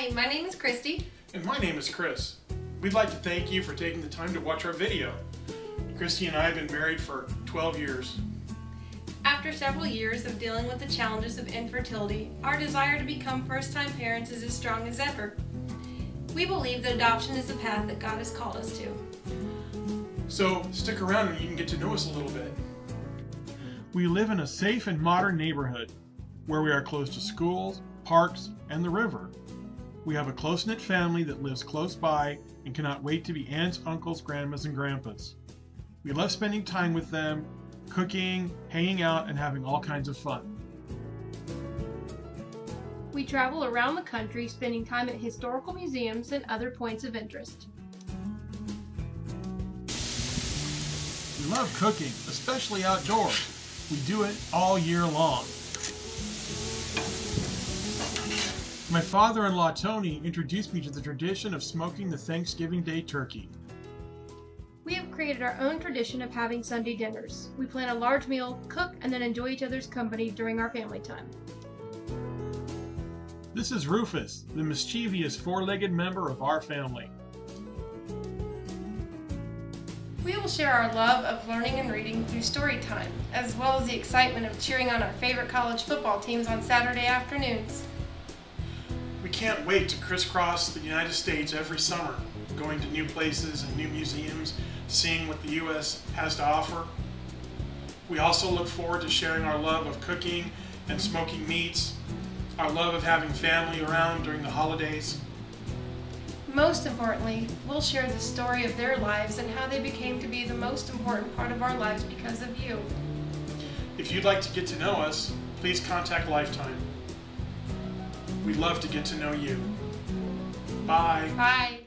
Hi, my name is Kristi. And my name is Chris. We'd like to thank you for taking the time to watch our video. Kristi and I have been married for 12 years. After several years of dealing with the challenges of infertility, our desire to become first-time parents is as strong as ever. We believe that adoption is the path that God has called us to. So stick around and you can get to know us a little bit. We live in a safe and modern neighborhood where we are close to schools, parks, and the river. We have a close knit family that lives close by and cannot wait to be aunts, uncles, grandmas, and grandpas. We love spending time with them, cooking, hanging out, and having all kinds of fun. We travel around the country spending time at historical museums and other points of interest. We love cooking, especially outdoors. We do it all year long. My father-in-law Tony introduced me to the tradition of smoking the Thanksgiving Day turkey. We have created our own tradition of having Sunday dinners. We plan a large meal, cook, and then enjoy each other's company during our family time. This is Rufus, the mischievous four-legged member of our family. We will share our love of learning and reading through story time, as well as the excitement of cheering on our favorite college football teams on Saturday afternoons. We can't wait to crisscross the United States every summer, going to new places and new museums, seeing what the U.S. has to offer. We also look forward to sharing our love of cooking and smoking meats, our love of having family around during the holidays. Most importantly, we'll share the story of their lives and how they became to be the most important part of our lives because of you. If you'd like to get to know us, please contact Lifetime. We'd love to get to know you. Bye. Bye.